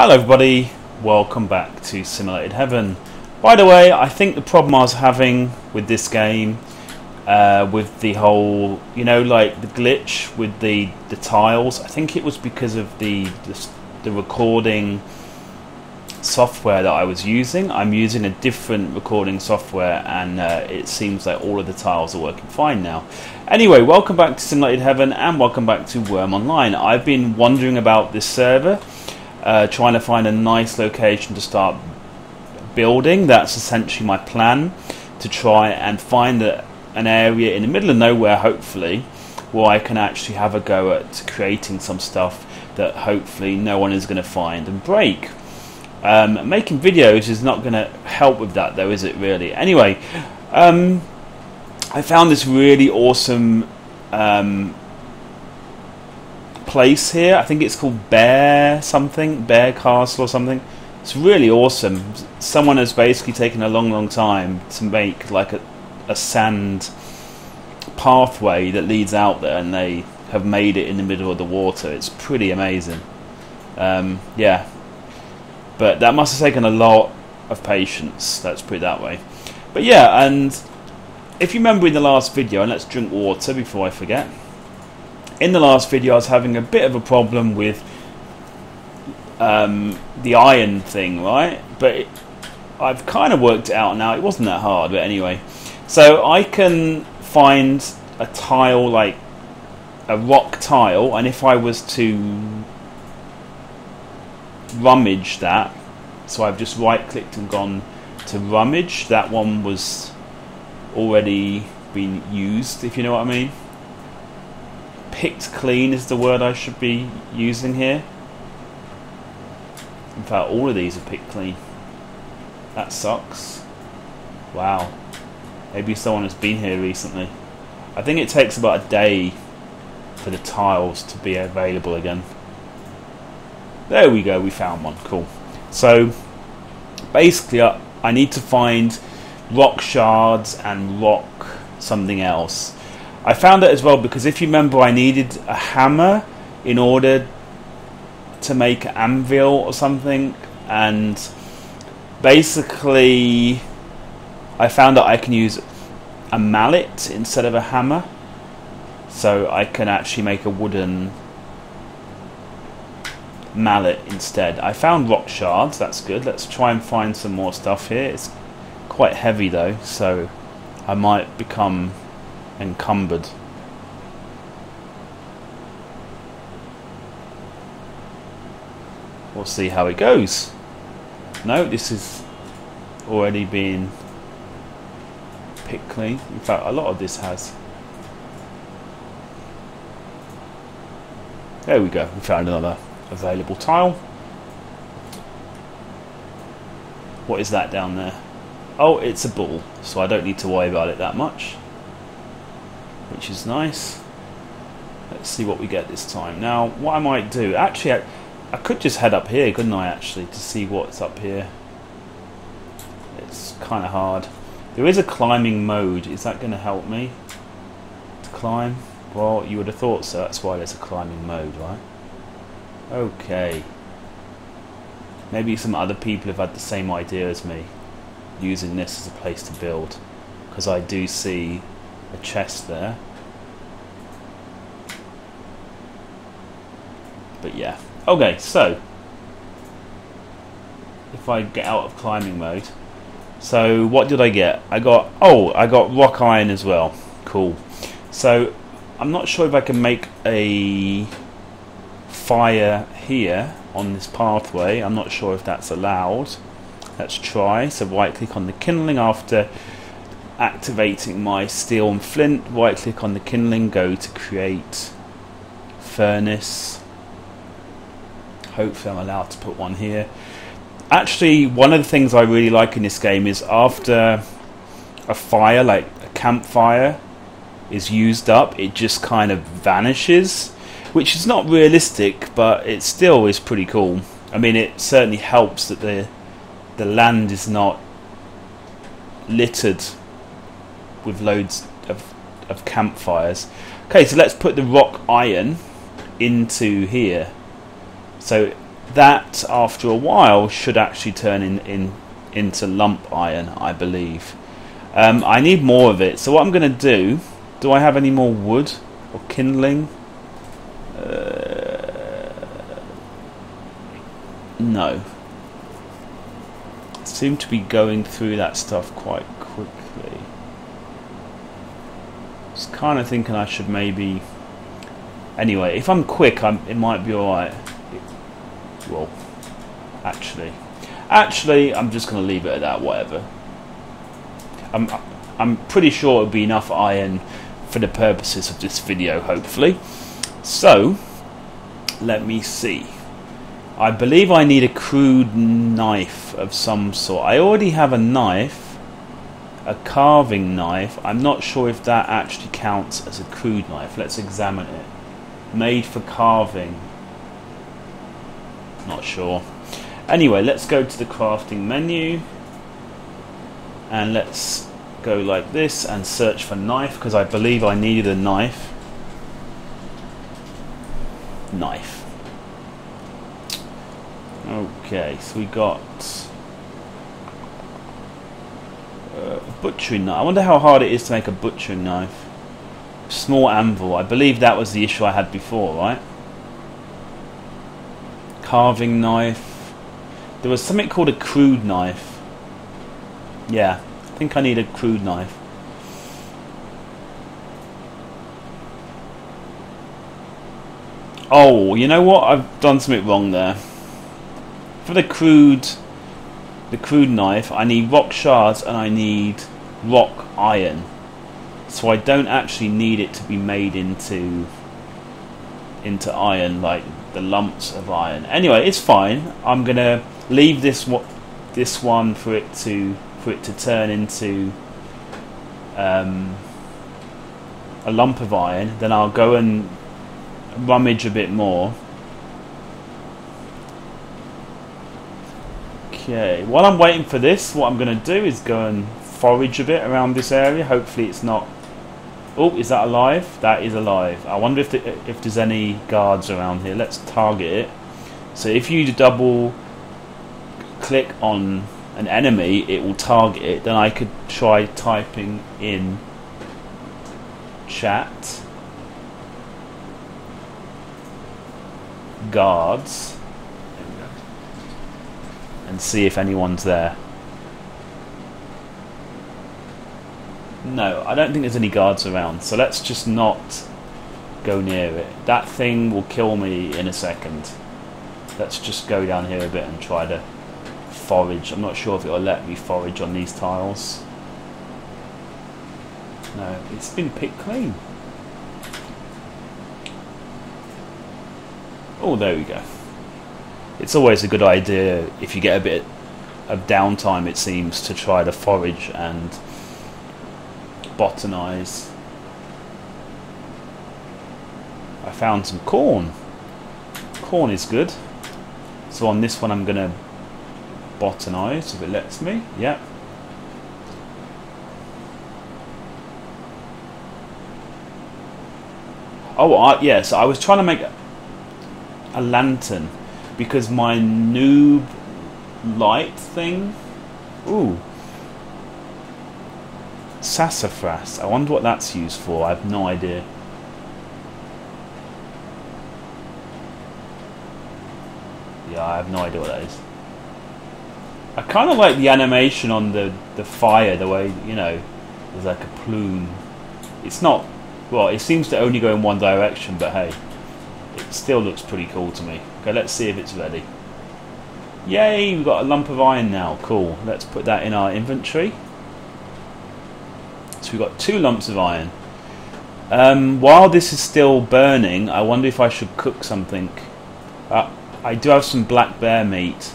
Hello everybody, welcome back to Simulated Heaven. By the way, I think the problem I was having with this game, uh, with the whole, you know, like the glitch with the, the tiles, I think it was because of the, the, the recording software that I was using. I'm using a different recording software and uh, it seems like all of the tiles are working fine now. Anyway, welcome back to Simulated Heaven and welcome back to Wurm Online. I've been wondering about this server, uh, trying to find a nice location to start building. That's essentially my plan, to try and find a, an area in the middle of nowhere, hopefully, where I can actually have a go at creating some stuff that hopefully no one is going to find and break. Um, making videos is not going to help with that, though, is it really? Anyway, um, I found this really awesome um, place here. I think it's called Bear something, Bear Castle or something. It's really awesome. Someone has basically taken a long, long time to make like a, a sand pathway that leads out there, and they have made it in the middle of the water. It's pretty amazing. Um, yeah, but that must have taken a lot of patience. Let's put it that way. But yeah, and if you remember in the last video, and let's drink water before I forget. In the last video, I was having a bit of a problem with um, the iron thing, right? But it, I've kind of worked it out now. It wasn't that hard, but anyway. So I can find a tile, like a rock tile, and if I was to rummage that, so I've just right clicked and gone to rummage, that one was already been used, if you know what I mean. Picked clean is the word I should be using here. In fact, all of these are picked clean. That sucks. Wow. Maybe someone has been here recently. I think it takes about a day for the tiles to be available again. There we go, we found one. Cool. So, basically, I, I need to find rock shards and rock something else. I found that as well because if you remember, I needed a hammer in order to make an anvil or something, and basically, I found that I can use a mallet instead of a hammer, so I can actually make a wooden mallet instead. I found rock shards, that's good. Let's try and find some more stuff here. It's quite heavy though, so I might become encumbered. We'll see how it goes. No, this is already been picked clean. In fact, a lot of this has. There we go, we found another available tile. What is that down there? Oh, it's a ball, so I don't need to worry about it that much. Which is nice. Let's see what we get this time. Now, what I might do... Actually, I, I could just head up here, couldn't I, actually, to see what's up here. It's kind of hard. There is a climbing mode. Is that going to help me to climb? Well, you would have thought so. That's why there's a climbing mode, right? Okay. Maybe some other people have had the same idea as me, using this as a place to build. Because I do see a chest there. But yeah. Okay, so. If I get out of climbing mode. So, what did I get? I got. Oh, I got rock iron as well. Cool. So, I'm not sure if I can make a fire here on this pathway. I'm not sure if that's allowed. Let's try. So right click on the kindling after activating my steel and flint. Right click on the kindling, go to create furnace. Hopefully I'm allowed to put one here. Actually, one of the things I really like in this game is after a fire, like a campfire, is used up, it just kind of vanishes which is not realistic, but it still is pretty cool. I mean, it certainly helps that the the land is not littered with loads of of campfires. Okay, so let's put the rock iron into here. So that after a while should actually turn in, in into lump iron, I believe. Um, I need more of it, so what I'm going to do, do I have any more wood or kindling? Uh, no. seem to be going through that stuff quite quickly. Just kind of thinking I should maybe... Anyway, if I'm quick, I'm, it might be alright. Well, actually... Actually, I'm just going to leave it at that, whatever. I'm, I'm pretty sure it'll be enough iron for the purposes of this video, hopefully. So, let me see. I believe I need a crude knife of some sort. I already have a knife, a carving knife. I'm not sure if that actually counts as a crude knife. Let's examine it. Made for carving. Not sure. Anyway, let's go to the crafting menu and let's go like this and search for knife because I believe I needed a knife. Knife. Okay, so we got uh, a butchering knife. I wonder how hard it is to make a butchering knife. Small anvil. I believe that was the issue I had before, right? Carving knife. There was something called a crude knife. Yeah, I think I need a crude knife. Oh, you know what? I've done something wrong there. For the crude, the crude knife, I need rock shards and I need rock iron. So I don't actually need it to be made into into iron like the lumps of iron. Anyway, it's fine. I'm gonna leave this what this one for it to for it to turn into um, a lump of iron. Then I'll go and rummage a bit more. Okay, while I'm waiting for this, what I'm to do is go and forage a bit around this area. Hopefully, it's not. Oh, is that alive? That is alive. I wonder if the, if there's any guards around here. Let's target it. So if you double click on an enemy, it will target it. Then I could try typing in chat guards and see if anyone's there. No, I don't think there's any guards around, so let's just not go near it. That thing will kill me in a second. Let's just go down here a bit and try to forage. I'm not sure if it'll let me forage on these tiles. No, it's been picked clean. Oh, there we go. It's always a good idea if you get a bit of downtime, it seems, to try to forage and botanize. I found some corn. Corn is good. So on this one I'm going to botanize if it lets me. Yep. Oh, I, yes, I was trying to make a lantern because my noob light thing. Ooh. Sassafras. I wonder what that's used for. I have no idea. Yeah, I have no idea what that is. I kind of like the animation on the, the fire, the way, you know, there's like a plume. It's not, well, it seems to only go in one direction, but hey, it still looks pretty cool to me. Okay, let's see if it's ready. Yay, we've got a lump of iron now. Cool. Let's put that in our inventory. We've got two lumps of iron. Um, while this is still burning, I wonder if I should cook something. Uh, I do have some black bear meat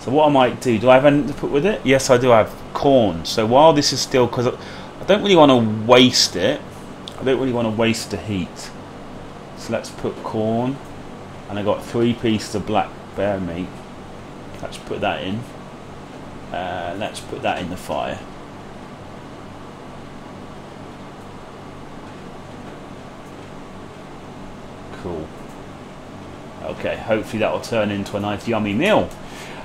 so what I might do, do I have anything to put with it? Yes, I do have corn. So while this is still, because I don't really want to waste it, I don't really want to waste the heat. So let's put corn, and I got three pieces of black bear meat. Let's put that in. Uh, let's put that in the fire. Cool. Okay, hopefully that will turn into a nice yummy meal.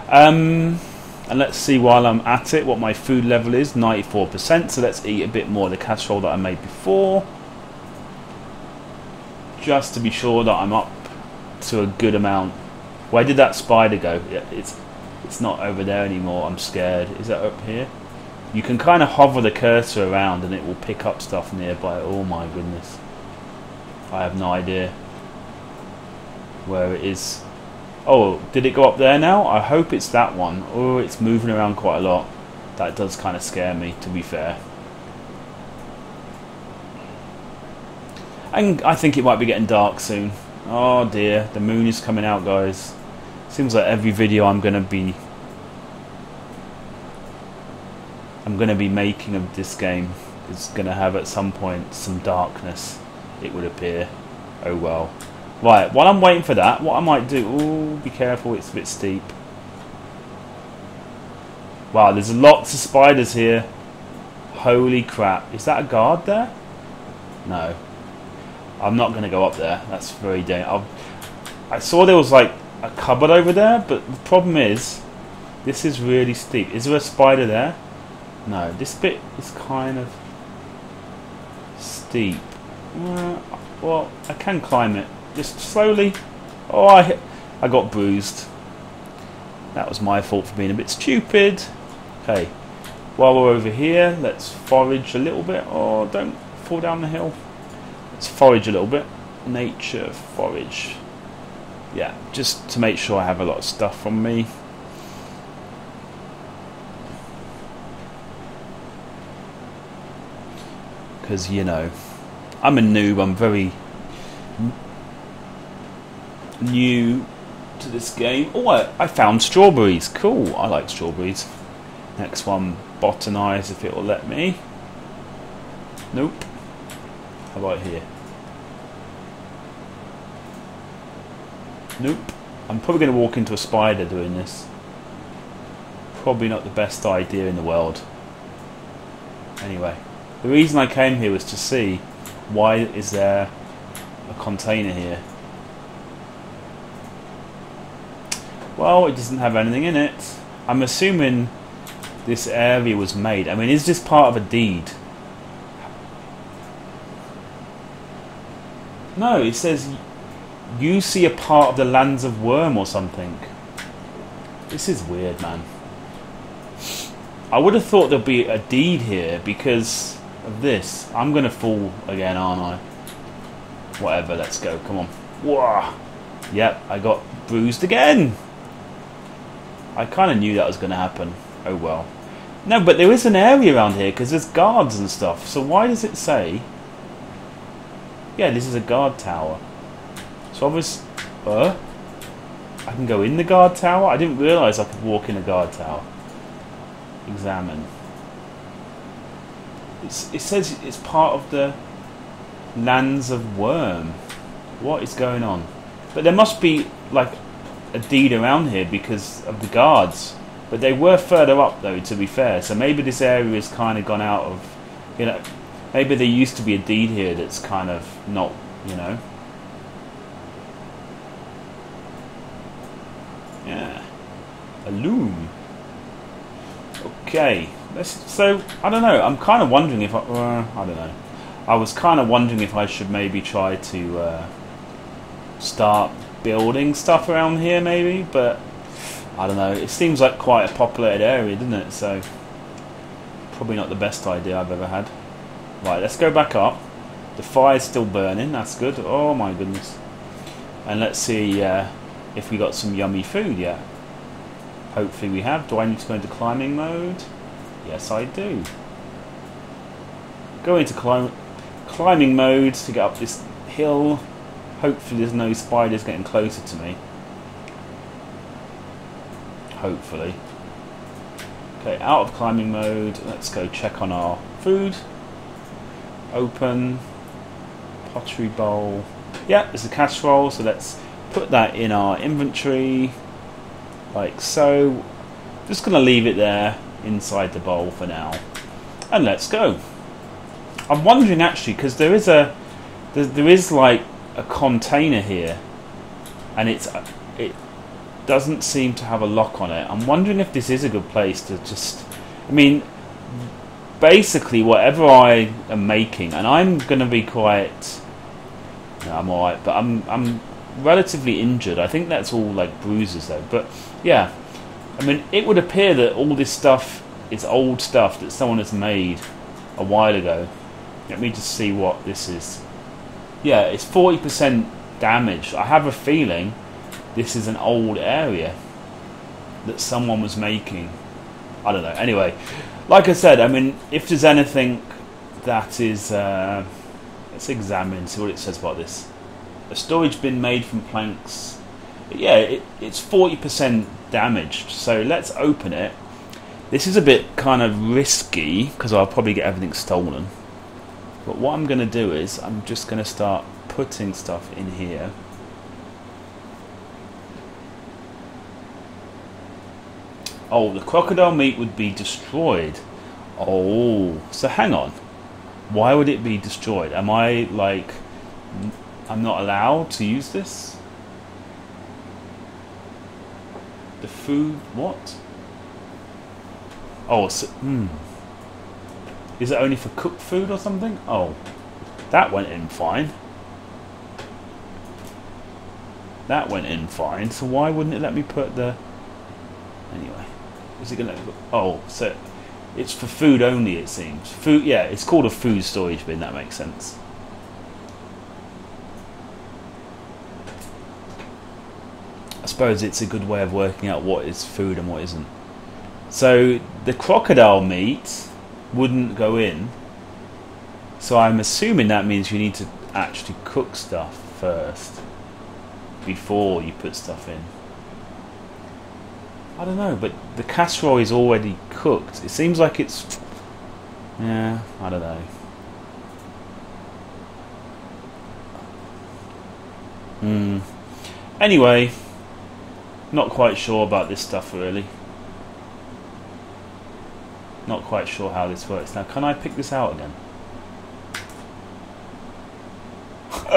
Um, and let's see while I'm at it what my food level is 94%. So let's eat a bit more of the casserole that I made before. Just to be sure that I'm up to a good amount. Where did that spider go? It's it's not over there anymore. I'm scared. Is that up here? You can kind of hover the cursor around and it will pick up stuff nearby. Oh my goodness. I have no idea where it is. Oh, did it go up there now? I hope it's that one. Oh, it's moving around quite a lot. That does kind of scare me, to be fair. And I think it might be getting dark soon. Oh dear, the moon is coming out, guys. Seems like every video I'm going to be I'm going to be making of this game is going to have at some point some darkness, it would appear. Oh well. Right, while I'm waiting for that, what I might do... Ooh, be careful, it's a bit steep. Wow, there's lots of spiders here. Holy crap. Is that a guard there? No. I'm not going to go up there. That's very dangerous. I saw there was like a cupboard over there, but the problem is, this is really steep. Is there a spider there? No, this bit is kind of steep. Uh, well, I can climb it. Just slowly. Oh, I, I got bruised. That was my fault for being a bit stupid. Okay, while we're over here, let's forage a little bit. Oh, don't fall down the hill. Let's forage a little bit. Nature forage. Yeah, just to make sure I have a lot of stuff on me. because you know I'm a noob. I'm very new to this game. Oh, I, I found strawberries. Cool. I like strawberries. Next one, botanize if it will let me. Nope. How about here? Nope. I'm probably going to walk into a spider doing this. Probably not the best idea in the world. Anyway. The reason I came here was to see why is there a container here. Well, it doesn't have anything in it. I'm assuming this area was made. I mean, is this part of a deed? No, it says you see a part of the lands of Wurm or something. This is weird, man. I would have thought there'd be a deed here because of this. I'm going to fall again, aren't I? Whatever, let's go. Come on. Whoa. Yep, I got bruised again. I kind of knew that was going to happen. Oh well. No, but there is an area around here because there's guards and stuff. So why does it say... Yeah, this is a guard tower. So obviously... Uh, I can go in the guard tower? I didn't realise I could walk in a guard tower. Examine. It's, it says it's part of the lands of Wurm. What is going on? But there must be like a deed around here because of the guards. But they were further up though, to be fair. So maybe this area has kind of gone out of, you know, maybe there used to be a deed here that's kind of not, you know. Yeah. A loom. Okay so I don't know. I'm kind of wondering if I, uh, I don't know. I was kind of wondering if I should maybe try to uh, start building stuff around here, maybe. But I don't know. It seems like quite a populated area, doesn't it? So probably not the best idea I've ever had. Right, let's go back up. The fire's still burning. That's good. Oh my goodness. And let's see uh, if we got some yummy food yet. Hopefully we have. Do I need to go into climbing mode? Yes, I do. Go into climb climbing mode to get up this hill. Hopefully there's no spiders getting closer to me. Hopefully. Okay, out of climbing mode. Let's go check on our food. Open. Pottery bowl. Yeah, it's a casserole, so let's put that in our inventory. Like so. Just going to leave it there inside the bowl for now. And let's go. I'm wondering actually because there is a there, there is like a container here and it's it doesn't seem to have a lock on it. I'm wondering if this is a good place to just. I mean, basically, whatever I am making, and I'm going to be quite. No, I'm alright, but I'm I'm relatively injured. I think that's all like bruises though. But yeah, I mean, it would appear that all this stuff is old stuff that someone has made a while ago. Let me just see what this is. Yeah, it's 40% damaged. I have a feeling this is an old area that someone was making. I don't know. Anyway, like I said, I mean, if there's anything that is. Uh, let's examine, see what it says about this. A storage bin made from planks. Yeah, it, it's 40% damaged. So let's open it. This is a bit kind of risky because I'll probably get everything stolen. But what I'm going to do is I'm just going to start putting stuff in here. Oh, the crocodile meat would be destroyed. Oh, so hang on. Why would it be destroyed? Am I like I'm not allowed to use this? The food what? Oh, so, hmm. Is it only for cooked food or something? Oh, that went in fine. That went in fine. So why wouldn't it let me put the? Anyway, is it gonna? Oh, so it's for food only. It seems food. Yeah, it's called a food storage bin. That makes sense. I suppose it's a good way of working out what is food and what isn't. So the crocodile meat wouldn't go in. So I'm assuming that means you need to actually cook stuff first before you put stuff in. I don't know, but the casserole is already cooked. It seems like it's. Yeah, I don't know. Hmm. Anyway, not quite sure about this stuff really. Not quite sure how this works. Now, can I pick this out again?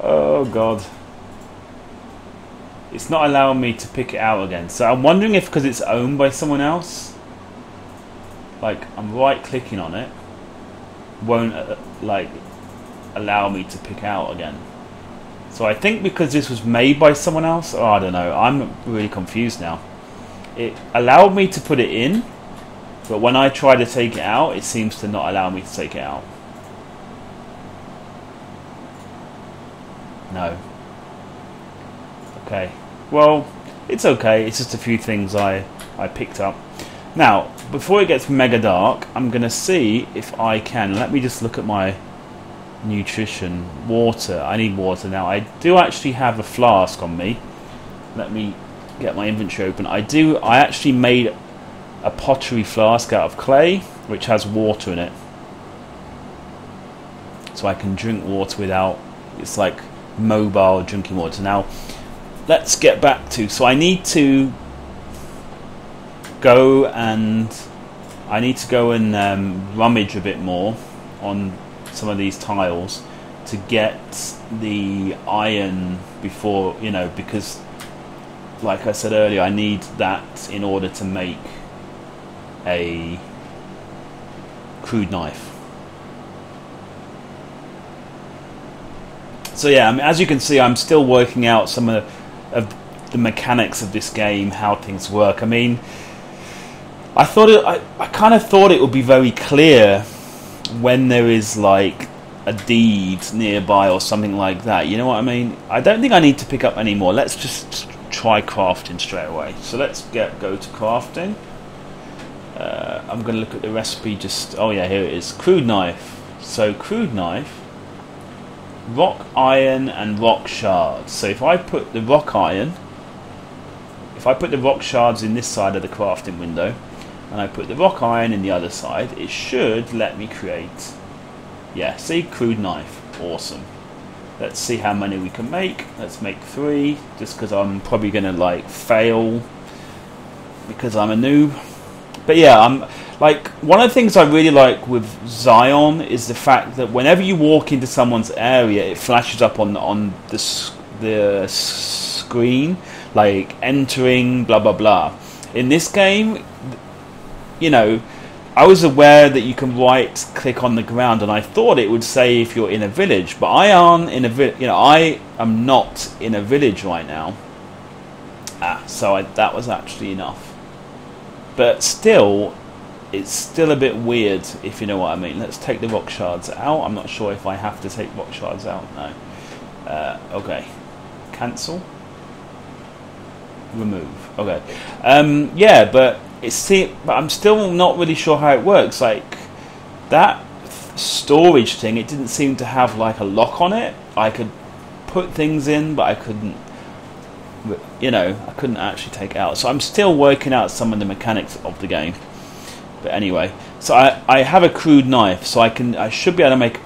oh god. It's not allowing me to pick it out again. So I'm wondering if because it's owned by someone else, like I'm right clicking on it, won't uh, like allow me to pick out again. So I think because this was made by someone else, oh, I don't know. I'm really confused now. It allowed me to put it in, but when I try to take it out, it seems to not allow me to take it out. No. Okay. Well, it's okay. It's just a few things I, I picked up. Now, before it gets mega dark, I'm going to see if I can. Let me just look at my nutrition. Water. I need water now. I do actually have a flask on me. Let me get my inventory open. I do. I actually made a pottery flask out of clay, which has water in it. So I can drink water without. It's like mobile drinking water. Now, let's get back to. So I need to go and I need to go and um, rummage a bit more on some of these tiles to get the iron before you know because like I said earlier I need that in order to make a crude knife so yeah I mean, as you can see I'm still working out some of of the mechanics of this game, how things work. I mean, I thought it, I, I kind of thought it would be very clear when there is like a deed nearby or something like that. You know what I mean? I don't think I need to pick up any more. Let's just try crafting straight away. So let's get go to crafting. Uh, I'm going to look at the recipe. Just oh yeah, here it is. Crude knife. So crude knife rock iron and rock shards. So if I put the rock iron, if I put the rock shards in this side of the crafting window, and I put the rock iron in the other side, it should let me create, yeah, see, crude knife. Awesome. Let's see how many we can make. Let's make three, just because I'm probably going to like fail because I'm a noob. But yeah, I'm like one of the things I really like with Xsyon is the fact that whenever you walk into someone's area, it flashes up on on the the screen, like entering, blah blah blah. In this game, you know, I was aware that you can right click on the ground, and I thought it would say if you're in a village, but I aren't in a village. You know, I am not in a village right now. Ah, so I, that was actually enough. But still, it's still a bit weird, if you know what I mean. Let's take the rock shards out. I'm not sure if I have to take rock shards out. No. Uh, okay. Cancel. Remove. Okay. Um, yeah, but it's see, but I'm still not really sure how it works. Like that storage thing, it didn't seem to have like a lock on it. I could put things in, but I couldn't. You know, I couldn't actually take out. So I'm still working out some of the mechanics of the game. But anyway, so I, I have a crude knife, so I can I should be able to make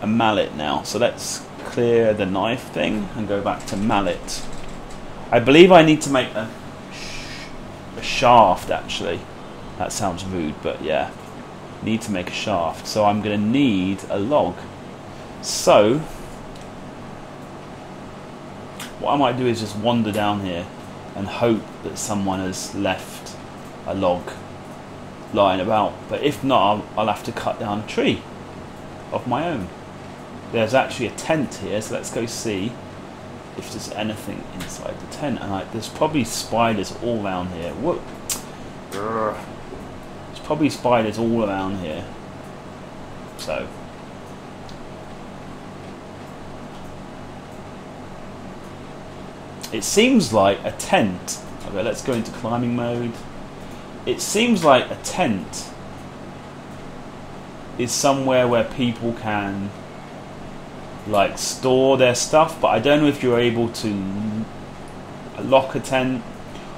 a mallet now. So let's clear the knife thing and go back to mallet. I believe I need to make a a shaft actually. That sounds rude, but yeah. Need to make a shaft. So I'm going to need a log. So, what I might do is just wander down here and hope that someone has left a log lying about. But if not, I'll, I'll have to cut down a tree of my own. There's actually a tent here, so let's go see if there's anything inside the tent. And like, there's probably spiders all around here. What? There's probably spiders all around here. So. It seems like a tent. Okay, let's go into climbing mode. It seems like a tent is somewhere where people can like store their stuff, but I don't know if you're able to lock a tent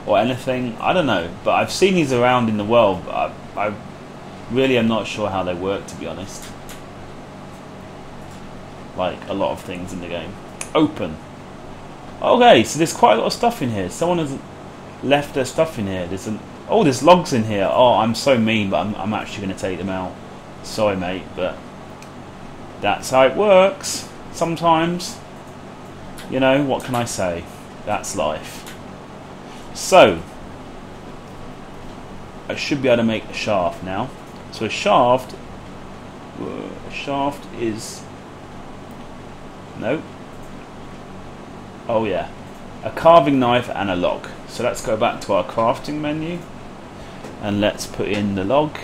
or anything. I don't know, but I've seen these around in the world. I, I really am not sure how they work, to be honest. Like a lot of things in the game. Open. Okay, so there's quite a lot of stuff in here. Someone has left their stuff in here. There's an oh, there's logs in here. Oh, I'm so mean, but I'm, I'm actually going to take them out. Sorry, mate, but that's how it works sometimes. You know, what can I say? That's life. So, I should be able to make a shaft now. So a shaft, uh, a shaft is, no, oh yeah, a carving knife and a log. So let's go back to our crafting menu. And let's put in the log.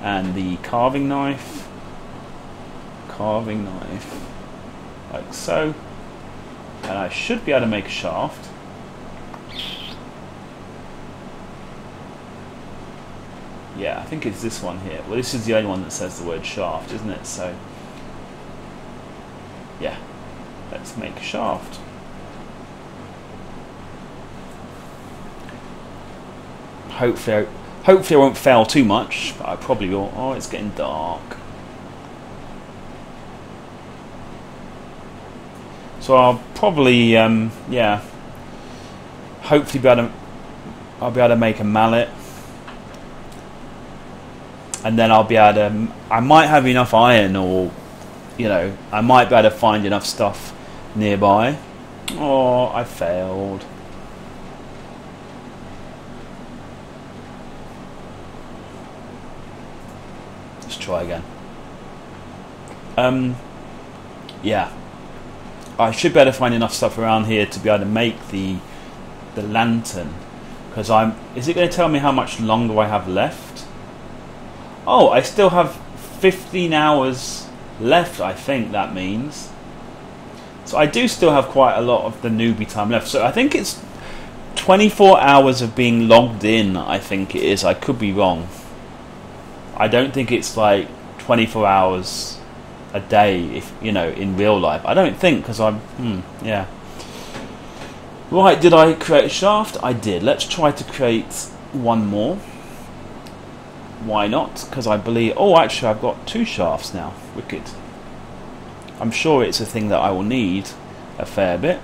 And the carving knife. Carving knife. Like so. And I should be able to make a shaft. Yeah I think it's this one here. Well this is the only one that says the word shaft isn't it? So yeah let's make a shaft. Hopefully hopefully I won't fail too much but I probably will. Oh it's getting dark. So I'll probably, um, yeah, hopefully be able to, I'll be able to make a mallet. And then I'll be able to, I might have enough iron or, you know, I might be able to find enough stuff nearby. Oh, I failed. Let's try again. Um, yeah. I should be able to find enough stuff around here to be able to make the the lantern. Because I'm. Is it going to tell me how much longer I have left? Oh, I still have 15 hours left. I think that means. So I do still have quite a lot of the newbie time left. So I think it's 24 hours of being logged in. I think it is. I could be wrong. I don't think it's like 24 hours a day if you know in real life. I don't think because I'm hmm, yeah. Right, did I create a shaft? I did. Let's try to create one more. Why not? Because I believe. Oh, actually, I've got two shafts now. Wicked. I'm sure it's a thing that I will need a fair bit.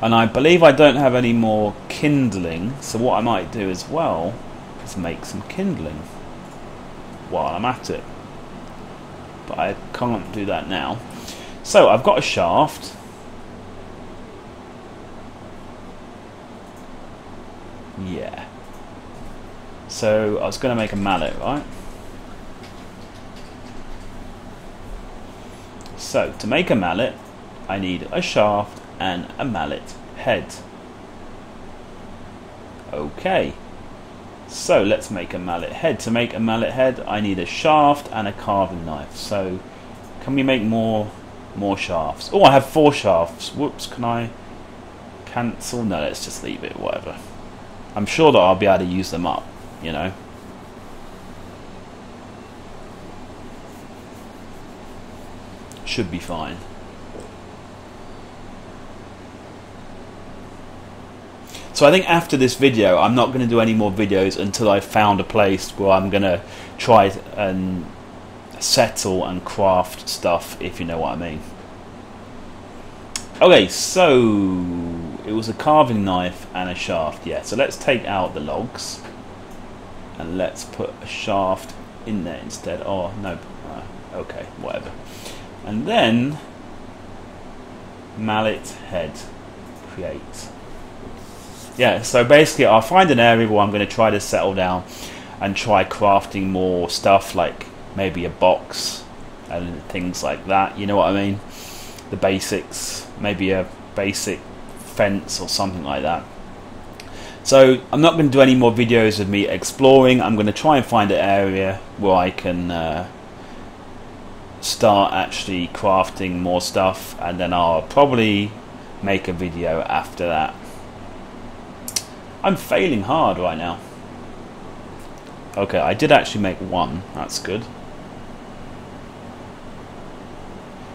And I believe I don't have any more kindling, so what I might do as well is make some kindling while I'm at it. but I can't do that now. So I've got a shaft. Yeah. So I was going to make a mallet, right? So to make a mallet, I need a shaft and a mallet head. Okay. So let's make a mallet head. To make a mallet head, I need a shaft and a carving knife. So can we make more more shafts? Oh, I have four shafts. Whoops, can I cancel? No, let's just leave it, whatever. I'm sure that I'll be able to use them up, you know. Should be fine. So I think after this video, I'm not going to do any more videos until I've found a place where I'm going to try and settle and craft stuff, if you know what I mean. Okay, so it was a carving knife and a shaft, yeah. So let's take out the logs and let's put a shaft in there instead. Oh, no, uh, okay, whatever. And then mallet head create yeah, so basically, I'll find an area where I'm going to try to settle down and try crafting more stuff, like maybe a box and things like that. You know what I mean? The basics, maybe a basic fence or something like that. So I'm not going to do any more videos of me exploring. I'm going to try and find an area where I can uh, start actually crafting more stuff, and then I'll probably make a video after that. I'm failing hard right now. Okay, I did actually make one. That's good.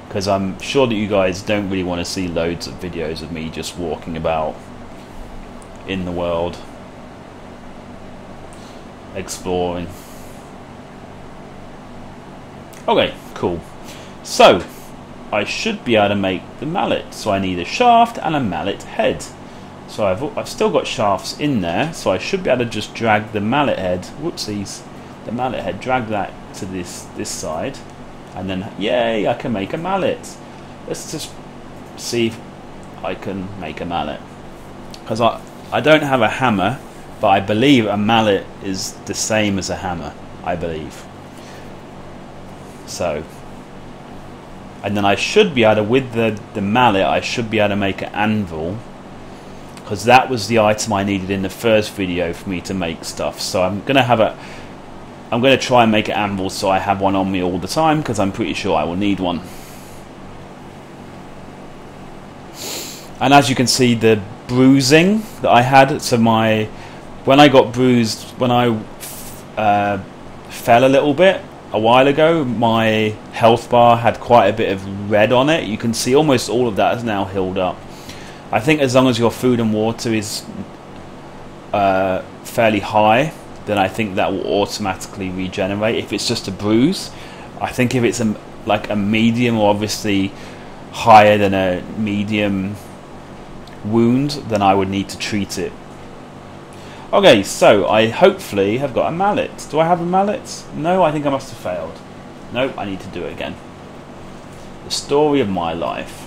Because I'm sure that you guys don't really want to see loads of videos of me just walking about in the world, exploring. Okay, cool. So, I should be able to make the mallet. So I need a shaft and a mallet head. So I've, I've still got shafts in there, so I should be able to just drag the mallet head, whoopsies, the mallet head, drag that to this, this side, and then, yay, I can make a mallet. Let's just see if I can make a mallet. Because I, I don't have a hammer, but I believe a mallet is the same as a hammer, I believe. So, and then I should be able to, with the, the mallet, I should be able to make an anvil because that was the item I needed in the first video for me to make stuff. So I'm gonna have a, I'm gonna try and make an anvil so I have one on me all the time because I'm pretty sure I will need one. And as you can see, the bruising that I had, so my, when I got bruised, when I uh, fell a little bit a while ago, my health bar had quite a bit of red on it. You can see almost all of that is now healed up. I think as long as your food and water is uh, fairly high, then I think that will automatically regenerate. If it's just a bruise, I think if it's a, like a medium or obviously higher than a medium wound, then I would need to treat it. Okay, so I hopefully have got a mallet. Do I have a mallet? No, I think I must have failed. No, I need to do it again. The story of my life.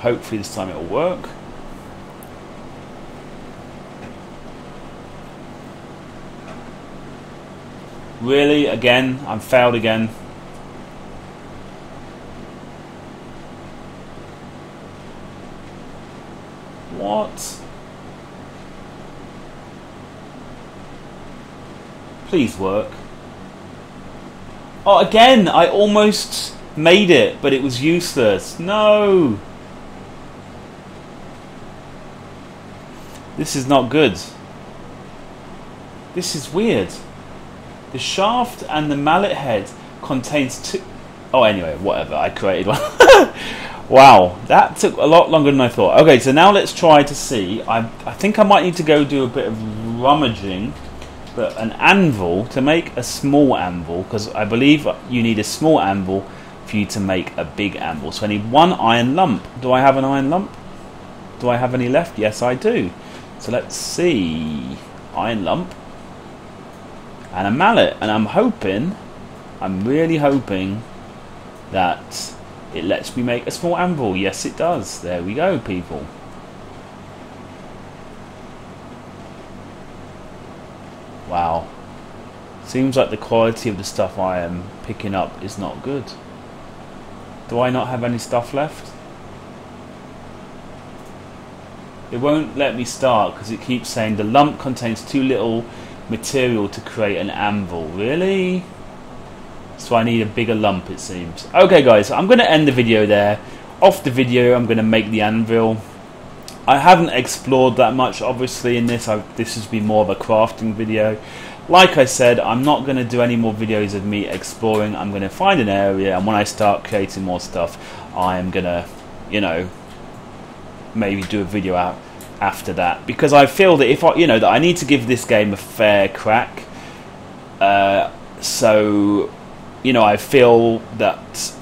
Hopefully this time it will work. Really? Again? I'm failed again. What? Please work. Oh, again! I almost made it, but it was useless. No! This is not good. This is weird. The shaft and the mallet head contains two. Oh, anyway, whatever. I created one. wow, that took a lot longer than I thought. Okay, so now let's try to see. I, I think I might need to go do a bit of rummaging. But an anvil to make a small anvil, because I believe you need a small anvil for you to make a big anvil. So I need one iron lump. Do I have an iron lump? Do I have any left? Yes, I do. So let's see. Iron lump. And a mallet. And I'm hoping, I'm really hoping that it lets me make a small anvil. Yes, it does. There we go, people. Wow. Seems like the quality of the stuff I am picking up is not good. Do I not have any stuff left? It won't let me start because it keeps saying the lump contains too little material to create an anvil. Really? So I need a bigger lump it seems. Okay guys, I'm going to end the video there. Off the video I'm going to make the anvil. I haven't explored that much obviously in this. I've, this has been more of a crafting video. Like I said, I'm not going to do any more videos of me exploring. I'm going to find an area and when I start creating more stuff, I'm going to, you know, maybe do a video out after that because I feel that if I, you know, that I need to give this game a fair crack. Uh, so, you know, I feel that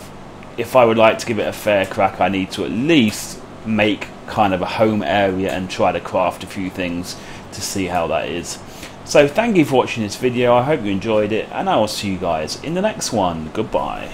if I would like to give it a fair crack, I need to at least make kind of a home area and try to craft a few things to see how that is. So thank you for watching this video, I hope you enjoyed it, and I will see you guys in the next one. Goodbye.